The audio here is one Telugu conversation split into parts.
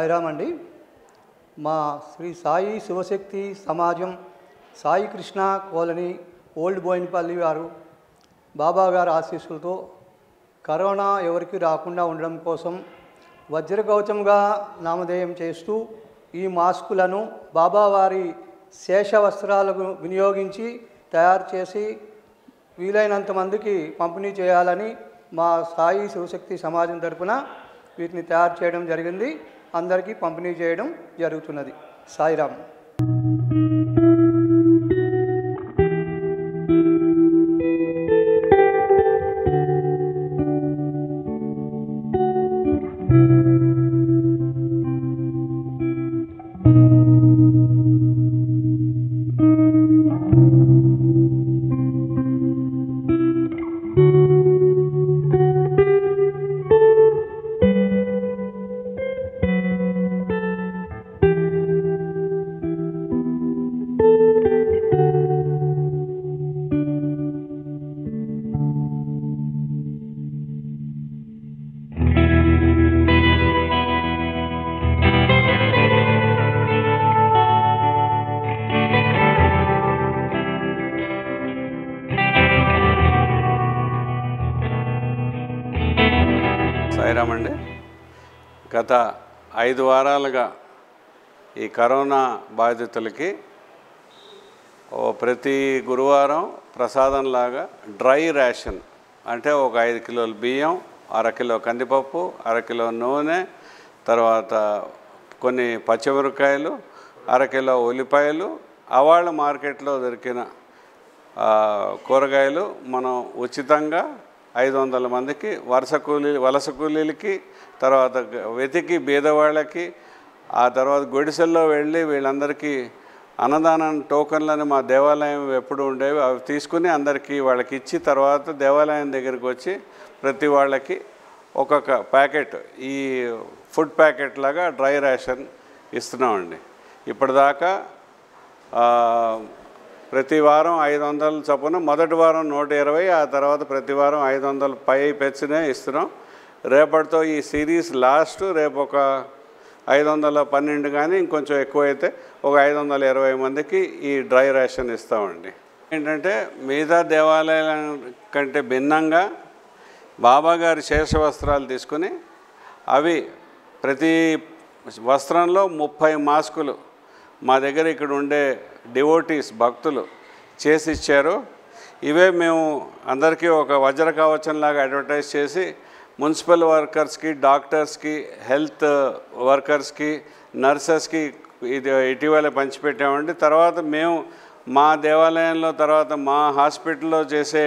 సాయిరామ్ అండి. మా శ్రీ సాయి శివశక్తి సమాజం సాయి కృష్ణ కాలనీ ఓల్డ్ బోయినపల్లి వారు బాబా గారు ఆశీస్సులతో కరోనా ఎవరికి రాకుండా ఉండడం కోసం వజ్రకవచంగా నామధేయం చేస్తూ ఈ మాస్కులను బాబావారి శేష వస్త్రాలకు వినియోగించి తయారు చేసి వీలైనంత మందికి పంపిణీ చేయాలని మా సాయి శివశక్తి సమాజం తరపున వీటిని తయారు చేయడం జరిగింది. అందరికీ పంపిణీ చేయడం జరుగుతున్నది. సాయిరామ్. సాయిరామ్ అండి. గత ఐదు వారాలుగా ఈ కరోనా బాధితులకి ఓ ప్రతి గురువారం ప్రసాదంలాగా డ్రై రేషన్ అంటే ఒక ఐదు కిలోల బియ్యం అరకిలో కందిపప్పు అరకిలో నూనె తర్వాత కొన్ని పచ్చిమిరపకాయలు అరకిలో ఉల్లిపాయలు. అవాళ్ళ మార్కెట్లో దొరికిన కూరగాయలు మనం ఉచితంగా ఐదు వందల మందికి వరుస కూలీ వలస కూలీలకి తర్వాత వెతికి బీదవాళ్ళకి ఆ తర్వాత గుడిసెల్లో వెళ్ళి వీళ్ళందరికీ అన్నదానం టోకన్లని మా దేవాలయం ఎప్పుడు ఉండేవి అవి తీసుకుని అందరికీ వాళ్ళకి ఇచ్చి తర్వాత దేవాలయం దగ్గరికి వచ్చి ప్రతి వాళ్ళకి ఒక్కొక్క ప్యాకెట్ ఈ ఫుడ్ ప్యాకెట్ లాగా డ్రై రేషన్ ఇస్తున్నామండి. ఇప్పటిదాకా ప్రతి వారం ఐదు వందల చొప్పున మొదటి వారం నూట ఇరవై ఆ తర్వాత ప్రతి వారం ఐదు వందల పై పెచ్చినే ఇస్తున్నాం. రేపటితో ఈ సిరీస్ లాస్ట్ రేపు ఒక ఐదు వందల పన్నెండు కానీ ఇంకొంచెం ఎక్కువైతే ఒక ఐదు వందల ఇరవై మందికి ఈ డ్రై రేషన్ ఇస్తామండి. ఏంటంటే మిగతా దేవాలయాల కంటే భిన్నంగా బాబా గారి శేష వస్త్రాలు తీసుకుని అవి ప్రతి వస్త్రంలో ముప్పై మాస్కులు మా దగ్గర ఇక్కడ ఉండే డివోటీస్ భక్తులు చేసి ఇచ్చారు. ఇవే మేము అందరికీ ఒక వజ్ర కవచంలాగా అడ్వర్టైజ్ చేసి మున్సిపల్ వర్కర్స్కి డాక్టర్స్కి హెల్త్ వర్కర్స్కి నర్సెస్కి ఇది ఇటీవల పంచిపెట్టామండి. తర్వాత మేము మా దేవాలయంలో తర్వాత మా హాస్పిటల్లో చేసే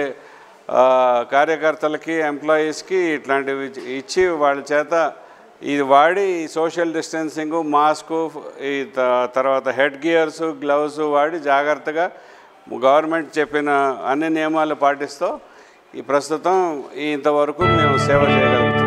కార్యకర్తలకి ఎంప్లాయీస్కి ఇట్లాంటివి ఇచ్చి వాళ్ళ చేత ఇది వాడి సోషల్ డిస్టెన్సింగ్ మాస్కు ఈ త- తర్వాత హెడ్ గియర్స్ గ్లౌస్ వాడి జాగ్రత్తగా గవర్నమెంట్ చెప్పిన అన్ని నియమాలు పాటిస్తూ ఈ ప్రస్తుతం ఇంతవరకు మేము సేవ చేయగలుగుతాం